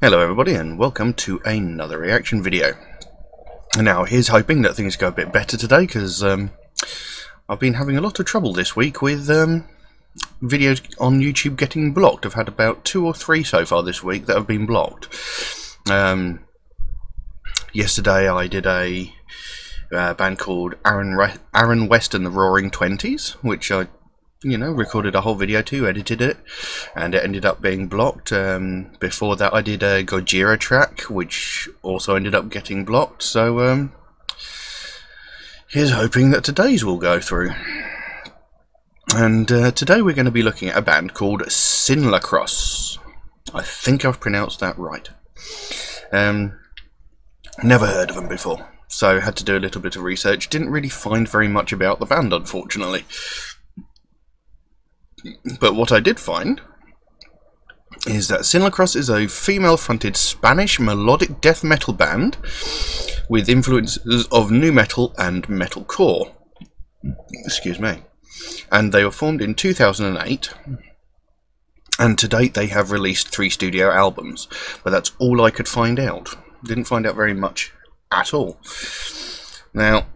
Hello everybody and welcome to another reaction video. Now here's hoping that things go a bit better today because um, I've been having a lot of trouble this week with um, videos on YouTube getting blocked. I've had about two or three so far this week that have been blocked. Um, yesterday I did a uh, band called Aaron, Re Aaron West and the Roaring Twenties which I you know, recorded a whole video too, edited it, and it ended up being blocked. Um, before that, I did a Gojira track, which also ended up getting blocked. So, um, here's hoping that today's will go through. And uh, today we're going to be looking at a band called SynlakrosS. I think I've pronounced that right. Um, never heard of them before, so had to do a little bit of research. Didn't really find very much about the band, unfortunately. But what I did find is that SynlakrosS is a female-fronted Spanish melodic death metal band with influences of nu metal and metalcore. Excuse me. And they were formed in 2008. And to date they have released three studio albums. But that's all I could find out. Didn't find out very much at all. Now,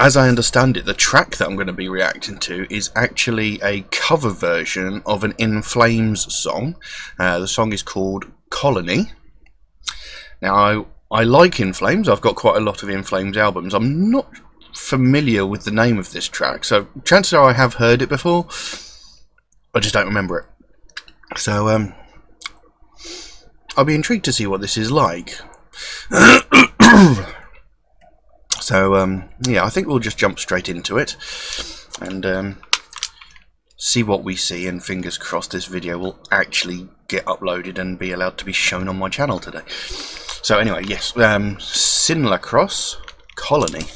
as I understand it, the track that I'm going to be reacting to is actually a cover version of an In Flames song. Uh, the song is called Colony. Now, I, I like In Flames. I've got quite a lot of In Flames albums. I'm not familiar with the name of this track, so chances are I have heard it before. I just don't remember it. So, um, I'll be intrigued to see what this is like. Um, yeah, I think we'll just jump straight into it and um, see what we see. And fingers crossed this video will actually get uploaded and be allowed to be shown on my channel today. So anyway, yes, um, SynlakrosS Colony.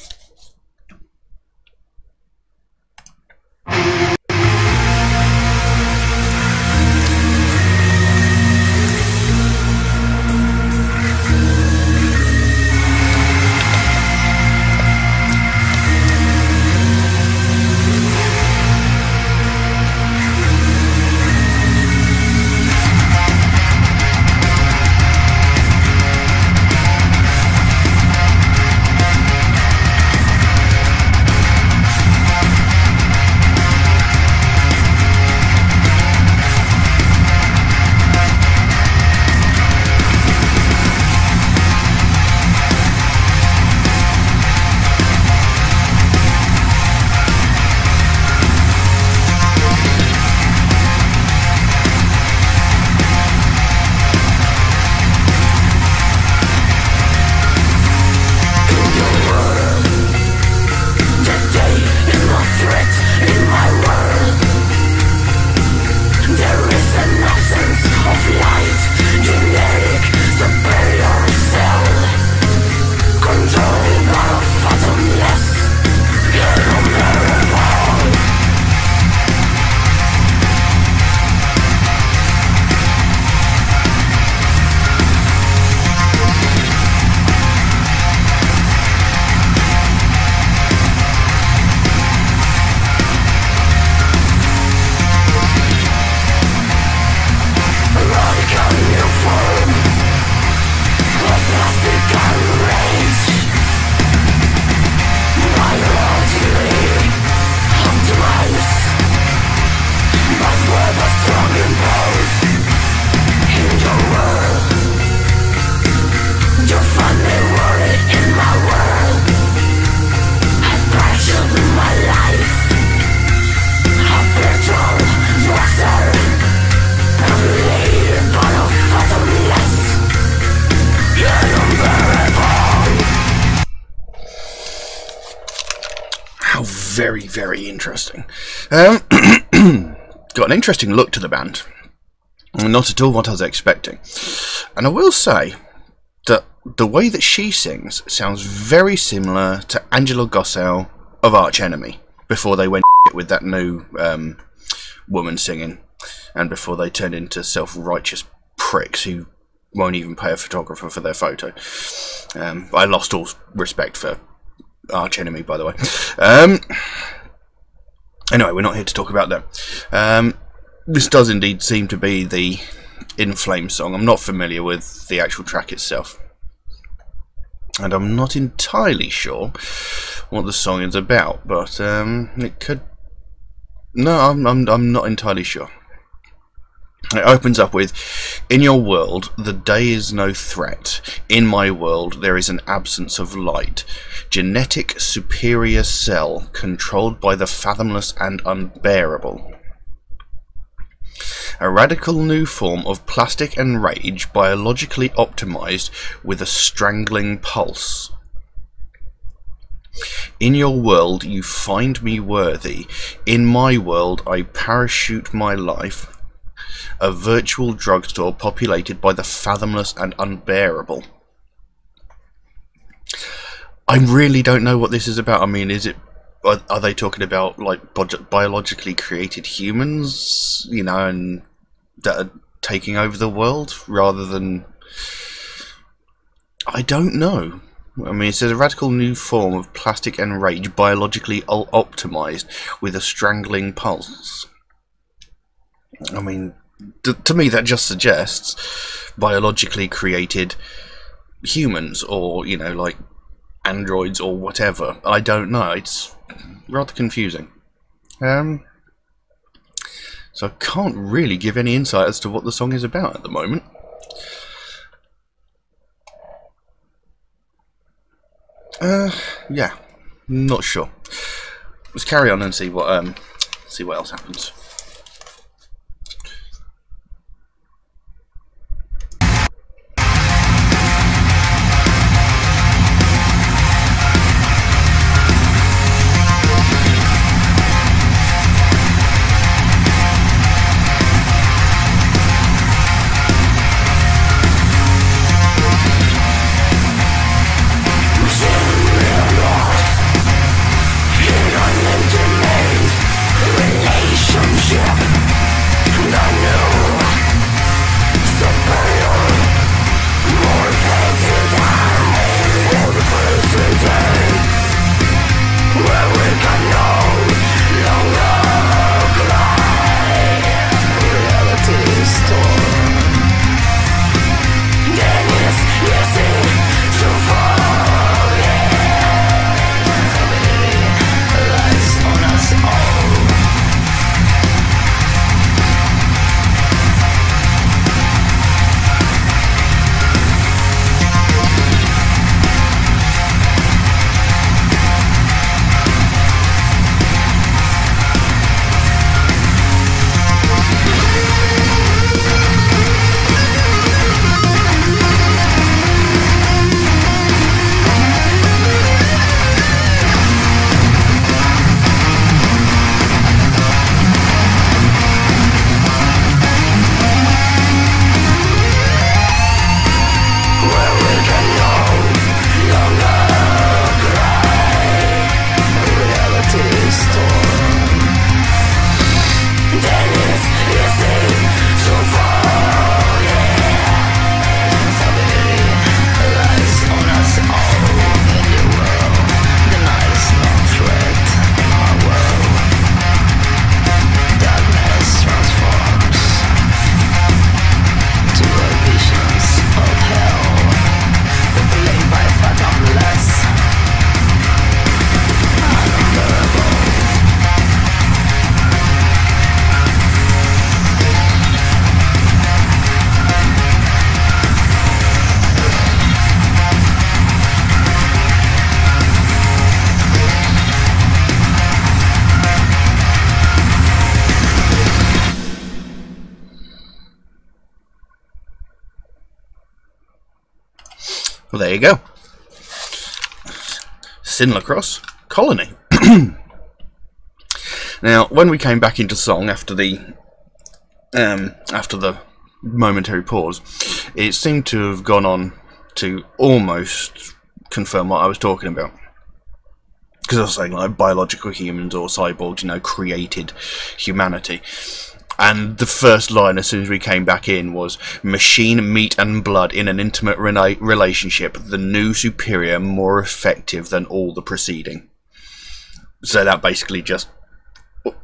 Very, very interesting. Um, got an interesting look to the band. Not at all what I was expecting. And I will say that the way that she sings sounds very similar to Angela Gossow of Arch Enemy before they went with that new um, woman singing and before they turned into self-righteous pricks who won't even pay a photographer for their photo. Um, I lost all respect for arch enemy, by the way. Um, anyway, we're not here to talk about them. Um, this does indeed seem to be the In Flame song. I'm not familiar with the actual track itself. And I'm not entirely sure what the song is about, but um, it could. No, I'm, I'm, I'm not entirely sure. It opens up with In your world, the day is no threat. In my world, there is an absence of light. Genetic superior cell controlled by the fathomless and unbearable. A radical new form of plastic and rage biologically optimized with a strangling pulse. In your world, you find me worthy. In my world, I parachute my life a virtual drugstore populated by the fathomless and unbearable. I really don't know what this is about. I mean, is it are, they talking about like biologically created humans, you know, and that are taking over the world rather than I don't know. I mean, it says a radical new form of plastic enrage, biologically optimized with a strangling pulse. I mean, to me that just suggests biologically created humans or you know like androids or whatever. I don't know. It's rather confusing. Um so i can't really give any insight as to what the song is about at the moment. Uh yeah. Not sure. Let's carry on and see what um see what else happens there you go. SynlakrosS Colony. now, when we came back into song after the um, after the momentary pause, it seemed to have gone on to almost confirm what I was talking about. Because I was saying like biological humans or cyborgs, you know, created humanity. And the first line, as soon as we came back in, was machine, meat, and blood in an intimate rela relationship, the new superior more effective than all the preceding. So that basically just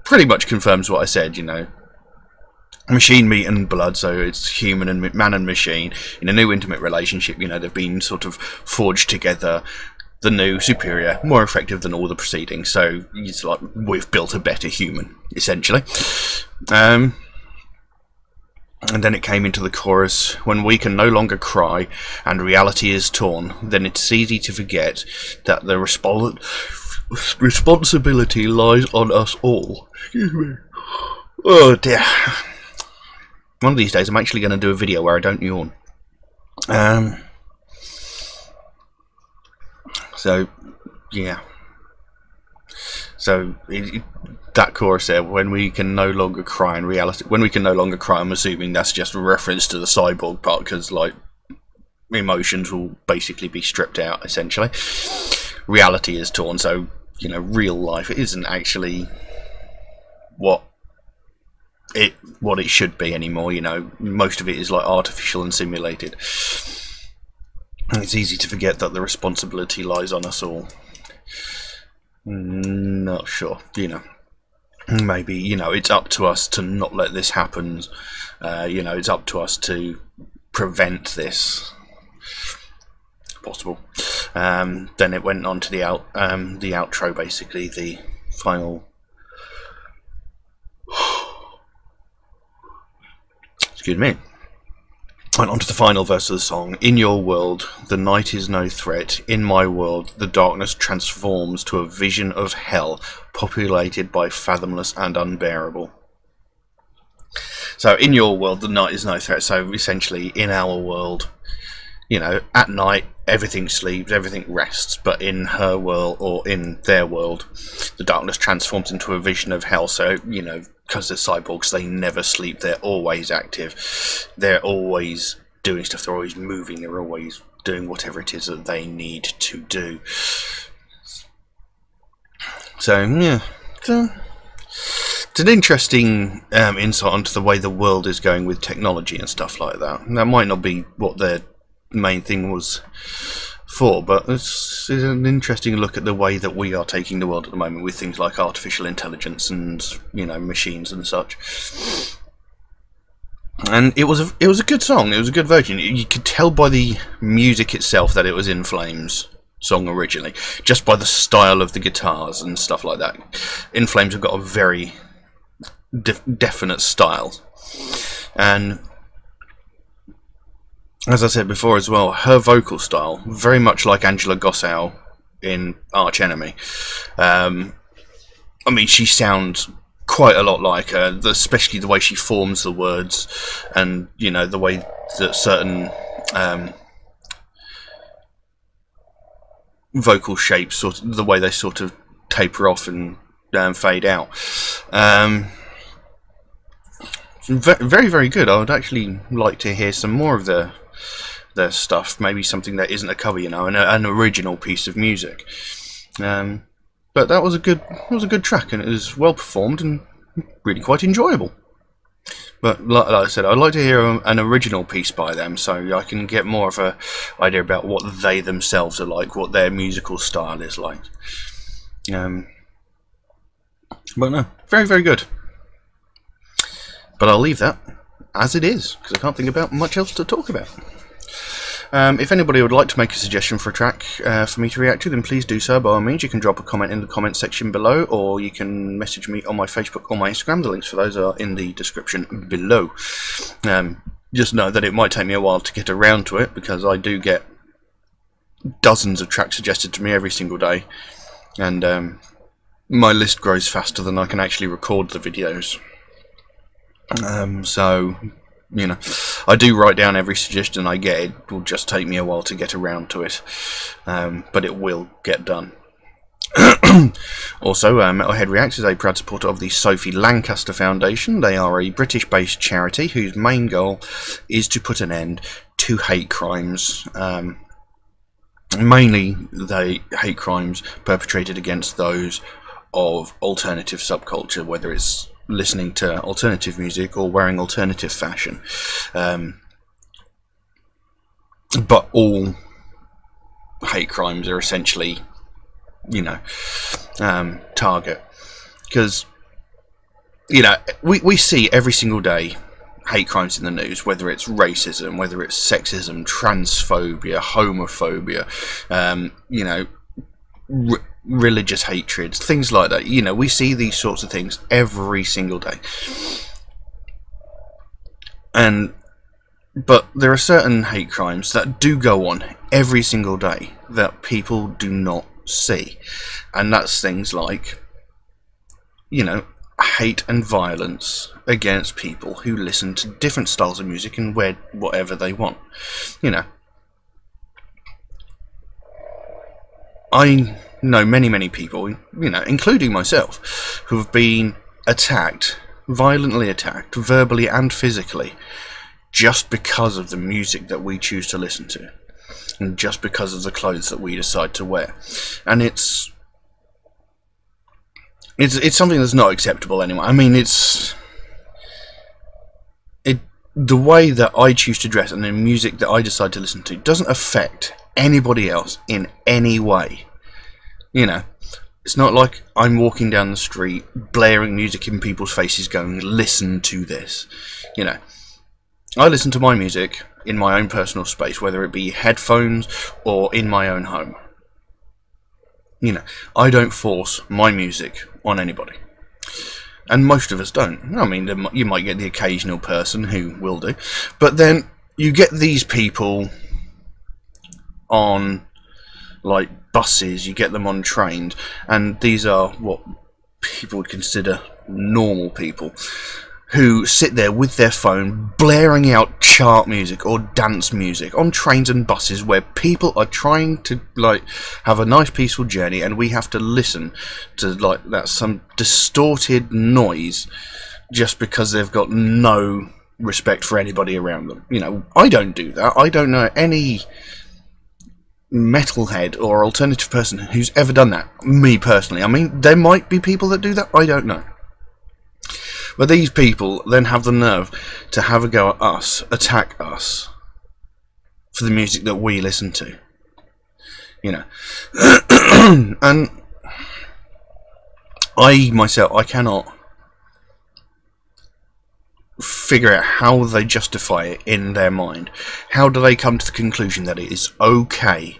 pretty much confirms what I said, you know. machine meat and blood, so it's human and man and machine in a new intimate relationship. You know, they've been sort of forged together. The new, superior, more effective than all the preceding. So it's like we've built a better human, essentially. Um, and then it came into the chorus when we can no longer cry and reality is torn, then it's easy to forget that the respo- responsibility lies on us all. Excuse me. Oh dear. One of these days I'm actually going to do a video where I don't yawn. Um, so, yeah. So it, it, that chorus there, when we can no longer cry in reality, when we can no longer cry, I'm assuming that's just a reference to the cyborg part, because like emotions will basically be stripped out essentially. Reality is torn, so you know, real life isn't actually what it what it should be anymore. You know, most of it is like artificial and simulated. It's easy to forget that the responsibility lies on us all. Not sure, you know. Maybe, you know, it's up to us to not let this happen. Uh, you know, it's up to us to prevent this. Possible. Um, then it went on to the out, um, the outro, basically the final. Excuse me went on to the final verse of the song. In your world, the night is no threat. In my world, the darkness transforms to a vision of hell, populated by fathomless and unbearable. So, in your world, the night is no threat. So, essentially, in our world, you know, at night, everything sleeps, everything rests. But in her world, or in their world, the darkness transforms into a vision of hell. So, you know, because they're cyborgs, they never sleep. They're always active. They're always doing stuff. They're always moving. They're always doing whatever it is that they need to do. So yeah, it's an interesting um, insight onto the way the world is going with technology and stuff like that. That might not be what their main thing was for, but it's, it's, an interesting look at the way that we are taking the world at the moment with things like artificial intelligence and you know machines and such. And it was a it was a good song. It was a good version. You could tell by the music itself that it was In Flames song originally, just by the style of the guitars and stuff like that. In Flames have got a very definite style, and as I said before as well, her vocal style, very much like Angela Gossow in Arch Enemy. Um, I mean, she sounds quite a lot like her, especially the way she forms the words and, you know, the way that certain um, vocal shapes, sort of, the way they sort of taper off and um, fade out. Um, very, very good. I would actually like to hear some more of the their stuff. Maybe something that isn't a cover, you know, an, an original piece of music. Um, but that was a good, was a good track, and it was well performed and really quite enjoyable. But like, like I said, I'd like to hear an original piece by them, so I can get more of a idea about what they themselves are like, what their musical style is like. Um, but no, very very good. But I'll leave that as it is because I can't think about much else to talk about. Um, if anybody would like to make a suggestion for a track uh, for me to react to, then please do so by all means. You can drop a comment in the comment section below, or you can message me on my Facebook or my Instagram. The links for those are in the description below. Um, just know that it might take me a while to get around to it, because I do get dozens of tracks suggested to me every single day, and um, my list grows faster than I can actually record the videos. Um, so you know, I do write down every suggestion I get. It will just take me a while to get around to it, um, but it will get done. also, uh, Metalhead Reacts is a proud supporter of the Sophie Lancaster Foundation. They are a British-based charity whose main goal is to put an end to hate crimes. Um, mainly, they hate crimes perpetrated against those of alternative subculture, whether it's listening to alternative music or wearing alternative fashion. Um, but all hate crimes are essentially, you know, um, target. Because, you know, we, we see every single day hate crimes in the news, whether it's racism, whether it's sexism, transphobia, homophobia, um, you know, religious hatred, things like that. You know, we see these sorts of things every single day. And but there are certain hate crimes that do go on every single day that people do not see. And that's things like, you know, hate and violence against people who listen to different styles of music and wear whatever they want. You know, I know many, many people, you know, including myself, who have been attacked, violently attacked, verbally and physically, just because of the music that we choose to listen to and just because of the clothes that we decide to wear. And it's it's it's something that's not acceptable anymore. I mean it's it the way that i choose to dress and the music that i decide to listen to doesn't affect anybody else in any way you know it's not like i'm walking down the street blaring music in people's faces going listen to this you know I listen to my music in my own personal space, whether it be headphones or in my own home. You know, I don't force my music on anybody. And most of us don't. I mean, you might get the occasional person who will do. But then you get these people on, like, buses, you get them on trains, and these are what people would consider normal people who sit there with their phone blaring out chart music or dance music on trains and buses where people are trying to like have a nice peaceful journey and we have to listen to like that some distorted noise just because they've got no respect for anybody around them. You know, I don't do that. I don't know any metalhead or alternative person who's ever done that. Me personally. I mean, there might be people that do that. I don't know. But these people then have the nerve to have a go at us, attack us for the music that we listen to. You know. and I myself, I cannot figure out how they justify it in their mind. How do they come to the conclusion that it is okay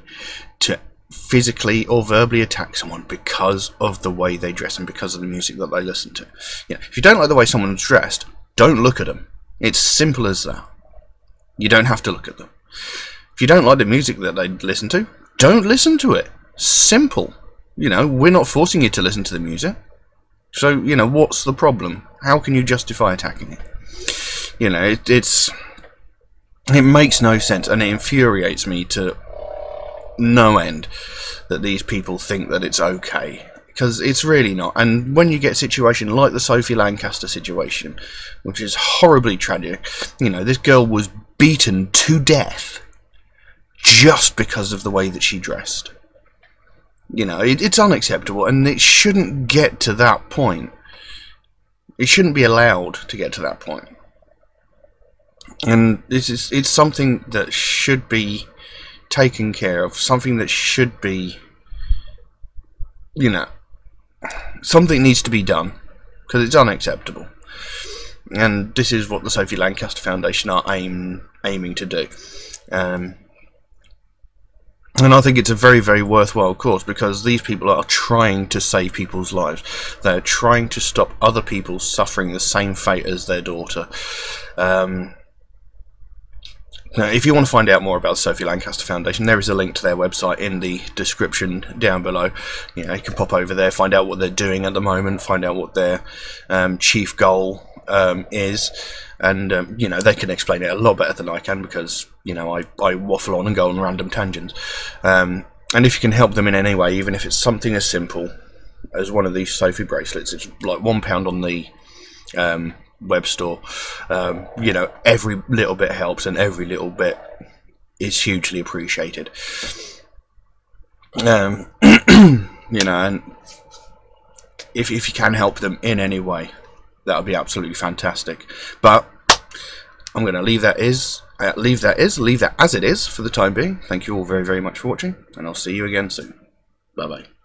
to physically or verbally attack someone because of the way they dress and because of the music that they listen to. Know, if you don't like the way someone's dressed, don't look at them. It's simple as that. You don't have to look at them. If you don't like the music that they listen to, don't listen to it. Simple. You know, we're not forcing you to listen to the music. So, you know, what's the problem? How can you justify attacking it? You know, it, it's. It makes no sense and it infuriates me to no end that these people think that it's okay because it's really not. And when you get a situation like the Sophie Lancaster situation, which is horribly tragic, you know, this girl was beaten to death just because of the way that she dressed. You know, it, it's unacceptable, and it shouldn't get to that point. It shouldn't be allowed to get to that point. And this is it's something that should be taken care of, something that should be, you know, something needs to be done because it's unacceptable. And this is what the Sophie Lancaster Foundation are aim, aiming to do. Um, and I think it's a very, very worthwhile cause because these people are trying to save people's lives. They're trying to stop other people suffering the same fate as their daughter. Um, now, if you want to find out more about the Sophie Lancaster Foundation, there is a link to their website in the description down below. You know, you can pop over there, find out what they're doing at the moment, find out what their um, chief goal um, is, and um, you know they can explain it a lot better than I can because you know I, I waffle on and go on random tangents. Um, and if you can help them in any way, even if it's something as simple as one of these Sophie bracelets, it's like one pound on the um, web store. Um, you know, every little bit helps, and every little bit is hugely appreciated. Um, you know, and if if you can help them in any way, that would be absolutely fantastic. But I'm going to leave that is uh, leave that is leave that as it is for the time being. Thank you all very very much for watching, and I'll see you again soon. Bye bye.